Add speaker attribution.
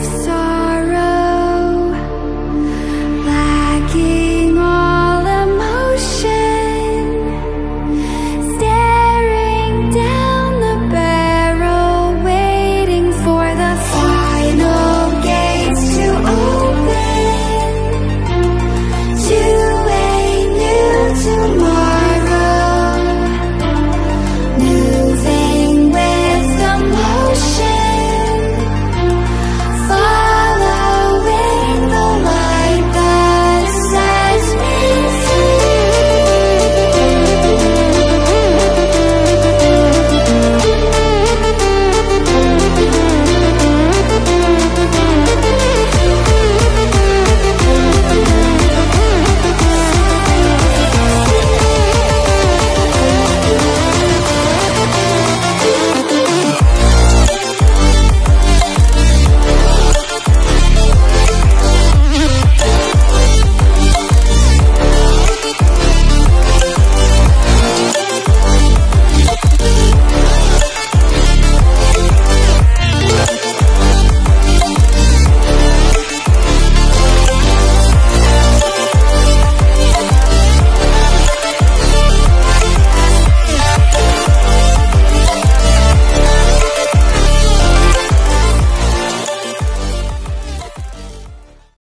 Speaker 1: left